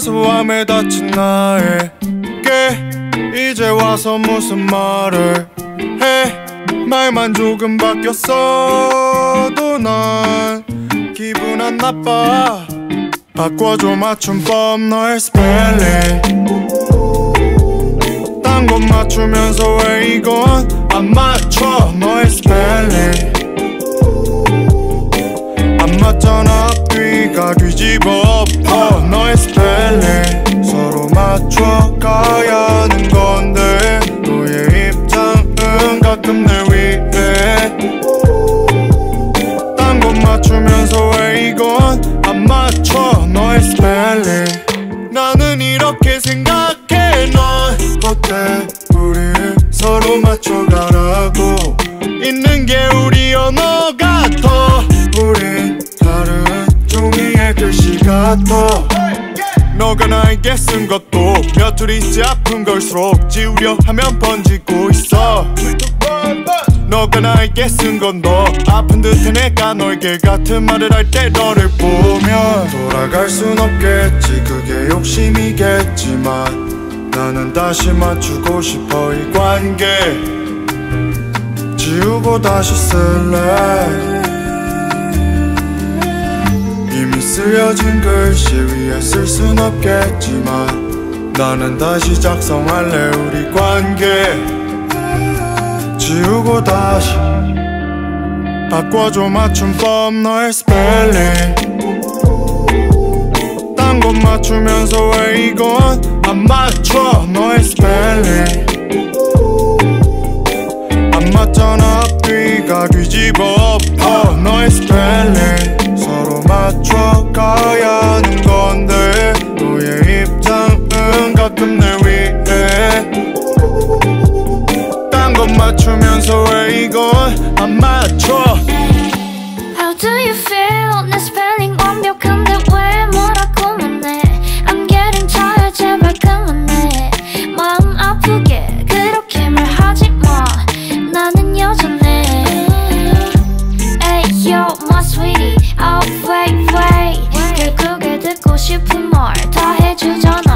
사소함에 다친 나에게 이제 와서 무슨 말을 해? 말만 조금 바뀌었어도 난 기분 안 나빠. 바꿔줘 맞춤법 너의 스펠링. 딴 건 맞추면서 왜 이건 안 맞춰? 너의 스펠링. 안 맞잖아 뒤가 뒤집어 맞춰가야 하는 건데 너의 입장은 가끔 내 위에 딴것 맞추면서 왜 이건 안 맞춰? 너의 스펠링. 나는 이렇게 생각해. 넌 어때? 우리 서로 맞춰가라고. 있는 게 우리 언어 같아 우린 다른 종이의 글씨 같아 너가 나에게 쓴 것도 며칠이지 아픈 걸수록 지우려 하면 번지고 있어. 너가 나에게 쓴 건 너. 아픈 듯해 내가 너에게 같은 말을 할 때 너를 보면 돌아갈 순 없겠지. 그게 욕심이겠지만 나는 다시 맞추고 싶어 이 관계. 지우고 다시 쓸래. 이미 쓰여진 글씨 위에 쓸 순 없겠지만 나는 다시 작성할래 우리 관계. 지우고 다시 바꿔줘 맞춤법 너의 스펠링 딴 것 맞추면서 왜 이건 안 맞춰 맞추면서 왜 이건 안 맞춰. How do you feel? 내 스펠링 완벽한데 왜 뭐라고만 해 I'm getting tired 제발 그만해. 마음 아프게 그렇게 말하지 마. 나는 여전해. Hey yo my sweetie. Oh wait. Wait. 결국에 듣고 싶은 말 다 해주잖아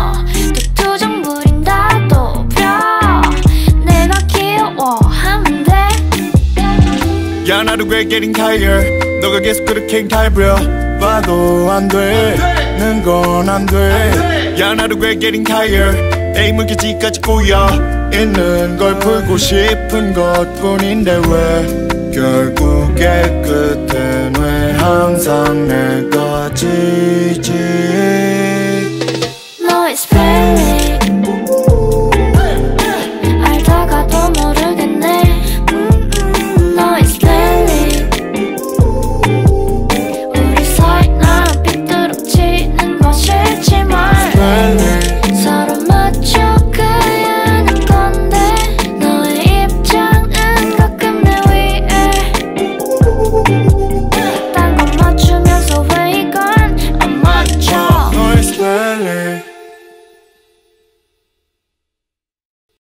야 나도 왜 getting tired 너가 계속 그렇게 달부려 봐도 안 되는 건 안돼야 나도 왜 getting tired 에이 물기지까지 꼬여 있는 걸 풀고 싶은 것뿐인데 왜 결국에 끝엔 왜 항상 내가 지